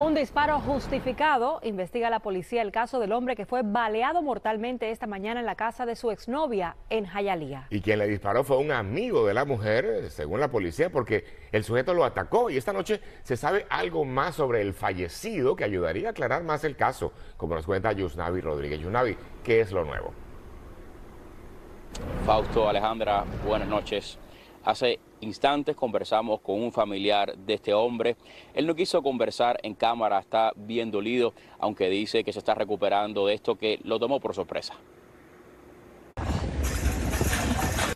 Un disparo justificado. Investiga la policía el caso del hombre que fue baleado mortalmente esta mañana en la casa de su exnovia en Jayalía. Y quien le disparó fue un amigo de la mujer, según la policía, porque el sujeto lo atacó. Y esta noche se sabe algo más sobre el fallecido que ayudaría a aclarar más el caso, como nos cuenta Yusnavi Rodríguez. Yusnavi, ¿qué es lo nuevo? Fausto, Alejandra, buenas noches. Hace instantes conversamos con un familiar de este hombre. Él no quiso conversar en cámara, está bien dolido, aunque dice que se está recuperando de esto que lo tomó por sorpresa.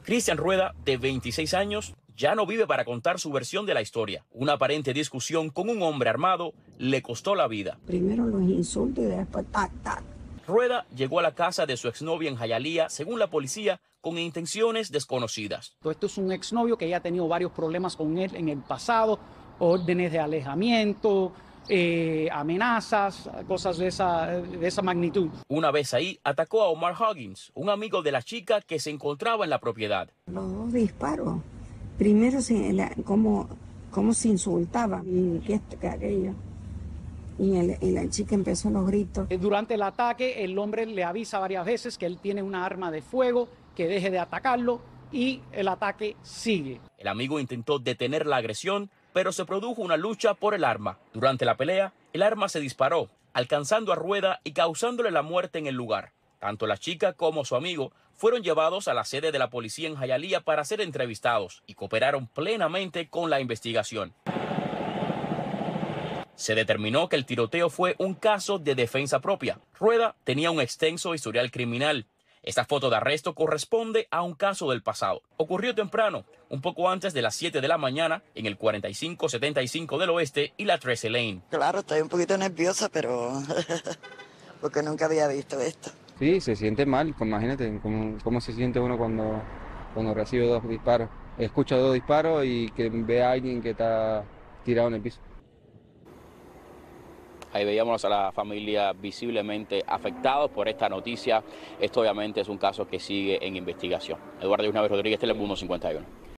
Cristian Rueda, de 26 años, ya no vive para contar su versión de la historia. Una aparente discusión con un hombre armado le costó la vida. Primero los insultos y después tac, tac. Rueda llegó a la casa de su exnovia en Jayalía, según la policía, con intenciones desconocidas. Esto es un exnovio que ya ha tenido varios problemas con él en el pasado, órdenes de alejamiento, eh, amenazas, cosas de esa, de esa magnitud. Una vez ahí, atacó a Omar Huggins, un amigo de la chica que se encontraba en la propiedad. Los dos disparos. Primero, se, la, cómo, cómo se insultaba y que esto, que aquello. Y, el, y, la chica empezó los gritos. Durante el ataque, el hombre le avisa varias veces que él tiene una arma de fuego, que deje de atacarlo y el ataque sigue. El amigo intentó detener la agresión, pero se produjo una lucha por el arma. Durante la pelea, el arma se disparó, alcanzando a Rueda y causándole la muerte en el lugar. Tanto la chica como su amigo fueron llevados a la sede de la policía en Jayalía para ser entrevistados y cooperaron plenamente con la investigación. Se determinó que el tiroteo fue un caso de defensa propia. Rueda tenía un extenso historial criminal. Esta foto de arresto corresponde a un caso del pasado. Ocurrió temprano, un poco antes de las 7 de la mañana, en el 4575 del oeste y la 13 Lane. Claro, estoy un poquito nerviosa, pero porque nunca había visto esto. Sí, se siente mal, imagínate cómo, cómo se siente uno cuando, cuando recibe dos disparos. Escucha dos disparos y que ve a alguien que está tirado en el piso. Ahí veíamos a la familia visiblemente afectados por esta noticia. Esto obviamente es un caso que sigue en investigación. Eduardo Yusnavi Rodríguez, Telemundo 51.